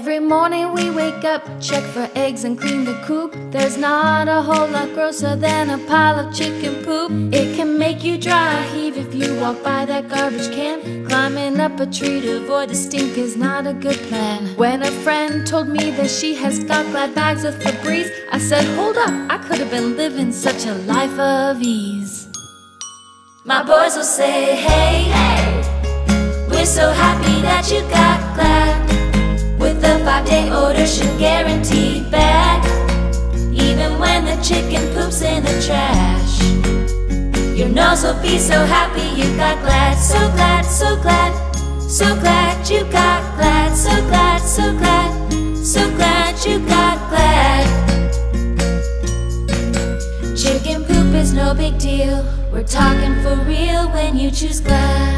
Every morning we wake up, check for eggs and clean the coop. There's not a whole lot grosser than a pile of chicken poop. It can make you dry heave if you walk by that garbage can. Climbing up a tree to avoid the stink is not a good plan. When a friend told me that she has got glad bags of Febreze, I said, Hold up, I could have been living such a life of ease. My boys will say, Hey, hey, we're so happy that you got glad day OdorShield guarantee back. Even when the chicken poops in the trash. Your nose will be so happy you got glad. So glad, so glad, so glad you got glad. So glad, so glad, so glad you got glad. Chicken poop is no big deal. We're talking for real when you choose glad